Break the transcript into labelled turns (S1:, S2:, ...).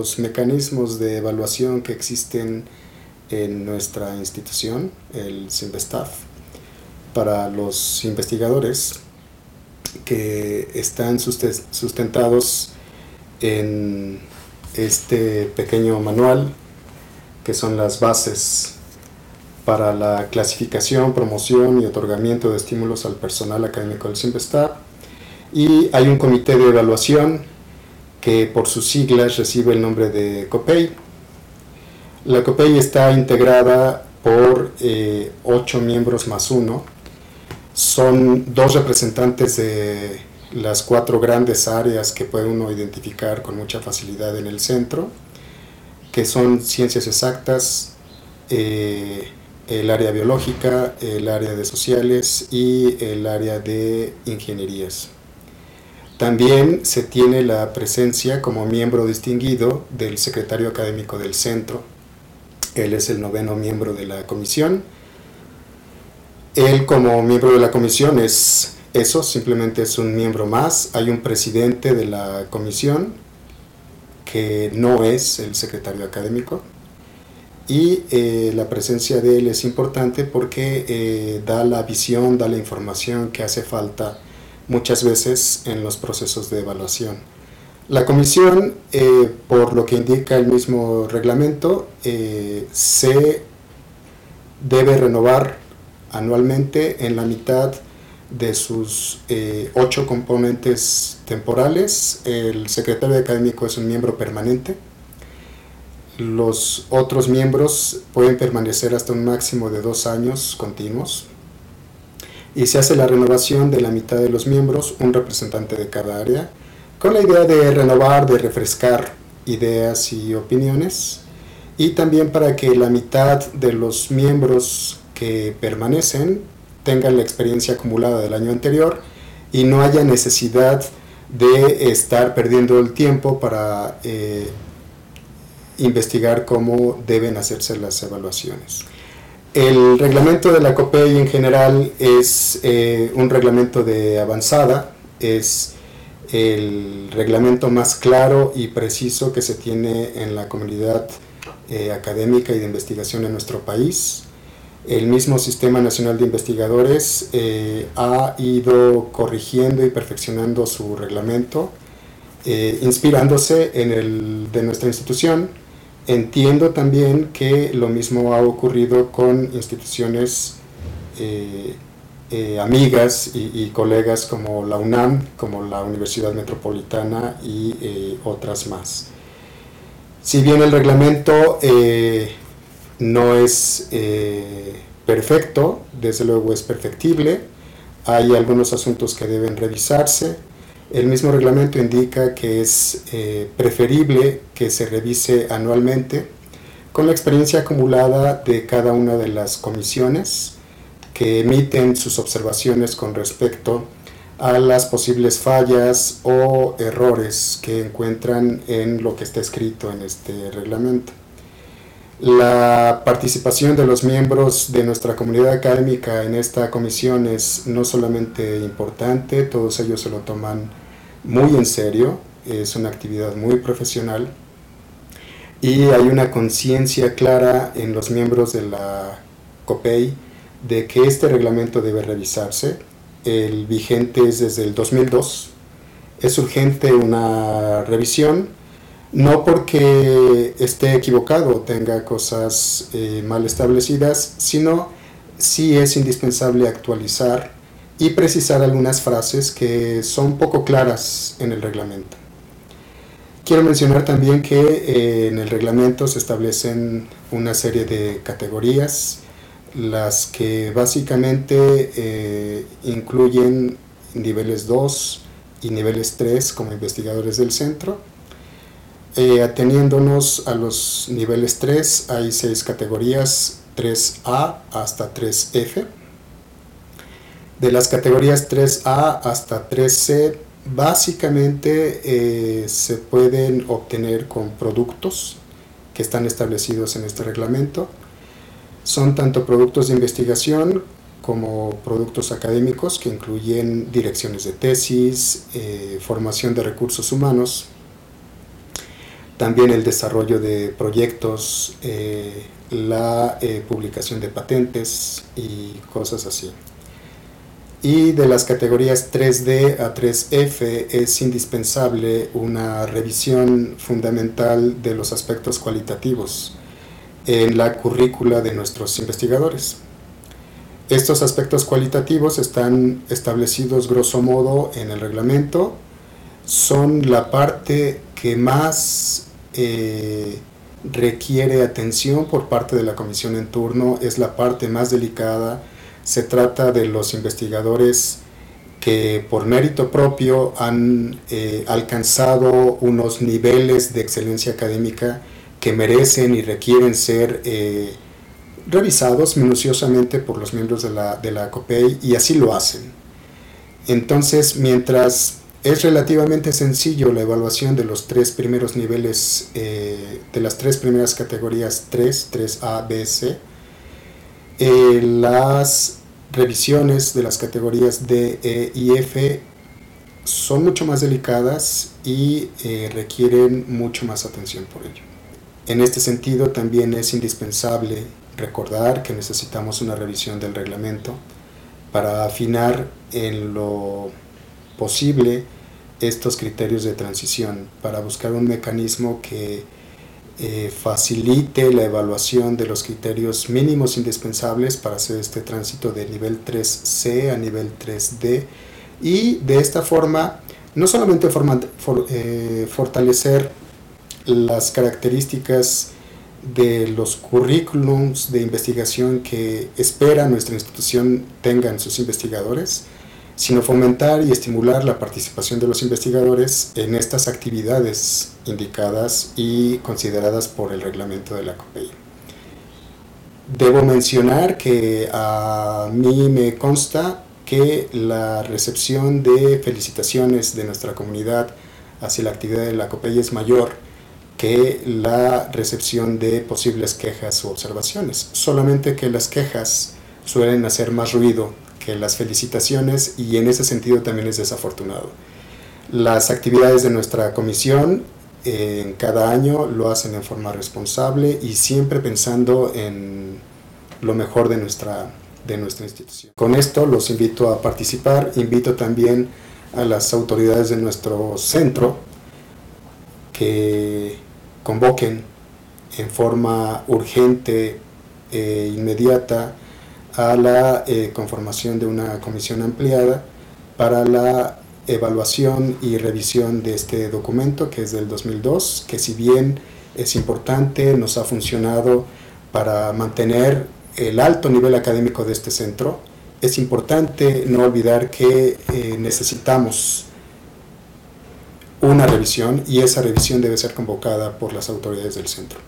S1: los mecanismos de evaluación que existen en nuestra institución, el SIMBESTAF, para los investigadores que están sustentados en este pequeño manual que son las bases para la clasificación, promoción y otorgamiento de estímulos al personal académico del SIMBESTAF y hay un comité de evaluación que por sus siglas recibe el nombre de COPEI. La COPEI está integrada por eh, ocho miembros más uno. Son dos representantes de las cuatro grandes áreas que puede uno identificar con mucha facilidad en el centro, que son ciencias exactas, eh, el área biológica, el área de sociales y el área de ingenierías. También se tiene la presencia como miembro distinguido del secretario académico del centro. Él es el noveno miembro de la comisión. Él como miembro de la comisión es eso, simplemente es un miembro más. Hay un presidente de la comisión que no es el secretario académico. Y eh, la presencia de él es importante porque eh, da la visión, da la información que hace falta muchas veces en los procesos de evaluación. La comisión, eh, por lo que indica el mismo reglamento, eh, se debe renovar anualmente en la mitad de sus eh, ocho componentes temporales. El secretario académico es un miembro permanente. Los otros miembros pueden permanecer hasta un máximo de dos años continuos y se hace la renovación de la mitad de los miembros, un representante de cada área, con la idea de renovar, de refrescar ideas y opiniones, y también para que la mitad de los miembros que permanecen tengan la experiencia acumulada del año anterior y no haya necesidad de estar perdiendo el tiempo para eh, investigar cómo deben hacerse las evaluaciones. El reglamento de la COPEI en general es eh, un reglamento de avanzada, es el reglamento más claro y preciso que se tiene en la comunidad eh, académica y de investigación en nuestro país. El mismo Sistema Nacional de Investigadores eh, ha ido corrigiendo y perfeccionando su reglamento, inspirándose en el de nuestra institución Entiendo también que lo mismo ha ocurrido con instituciones eh, eh, amigas y, colegas como la UNAM, como la Universidad Metropolitana y eh, otras más. Si bien el reglamento no es perfecto, desde luego es perfectible, hay algunos asuntos que deben revisarse, el mismo reglamento indica que es eh, preferible que se revise anualmente con la experiencia acumulada de cada una de las comisiones que emiten sus observaciones con respecto a las posibles fallas o errores que encuentran en lo que está escrito en este reglamento. La participación de los miembros de nuestra comunidad académica en esta comisión es no solamente importante, todos ellos se lo toman muy en serio, es una actividad muy profesional y hay una conciencia clara en los miembros de la COPEI de que este reglamento debe revisarse. El vigente es desde el 2002. Es urgente una revisión, no porque esté equivocado o tenga cosas eh, mal establecidas, sino sí es indispensable actualizar y precisar algunas frases que son poco claras en el reglamento. Quiero mencionar también que eh, en el reglamento se establecen una serie de categorías, las que básicamente eh, incluyen niveles 2 y niveles 3 como investigadores del centro. Eh, ateniéndonos a los niveles 3, hay seis categorías, 3A hasta 3F de las categorías 3A hasta 3C, básicamente eh, se pueden obtener con productos que están establecidos en este reglamento. Son tanto productos de investigación como productos académicos que incluyen direcciones de tesis, eh, formación de recursos humanos. también el desarrollo de proyectos, eh, la publicación de patentes y cosas así. Y de las categorías 3D a 3F es indispensable una revisión fundamental de los aspectos cualitativos en la currícula de nuestros investigadores. Estos aspectos cualitativos están establecidos grosso modo en el reglamento, son la parte que más eh, requiere atención por parte de la comisión en turno, es la parte más delicada. Se trata de los investigadores que por mérito propio han eh, alcanzado unos niveles de excelencia académica que merecen y requieren ser eh, revisados minuciosamente por los miembros de la, de la COPEI y así lo hacen. Entonces, mientras es relativamente sencillo la evaluación de los tres primeros niveles, eh, de las tres primeras categorías 3, 3A, B, C. Eh, las revisiones de las categorías D, E y F son mucho más delicadas y eh, requieren mucho más atención por ello. En este sentido también es indispensable recordar que necesitamos una revisión del reglamento para afinar en lo posible estos criterios de transición para buscar un mecanismo que eh, facilite la evaluación de los criterios mínimos indispensables para hacer este tránsito de nivel 3C a nivel 3D y de esta forma no solamente eh, fortalecer las características de los currículums de investigación que espera nuestra institución tengan sus investigadores, sino fomentar y estimular la participación de los investigadores en estas actividades indicadas y consideradas por el reglamento de la COPEI. Debo mencionar que a mí me consta que la recepción de felicitaciones de nuestra comunidad hacia la actividad de la COPEI es mayor que la recepción de posibles quejas o observaciones, solamente que las quejas suelen hacer más ruido que las felicitaciones y en ese sentido también es desafortunado. Las actividades de nuestra comisión eh, en cada año lo hacen en forma responsable y siempre pensando en lo mejor de nuestra, de nuestra institución. Con esto los invito a participar, invito también a las autoridades de nuestro centro que convoquen en forma urgente e inmediata a la eh, conformación de una comisión ampliada para la evaluación y revisión de este documento que es del 2002, que si bien es importante, nos ha funcionado para mantener el alto nivel académico de este centro, es importante no olvidar que eh, necesitamos una revisión y esa revisión debe ser convocada por las autoridades del centro.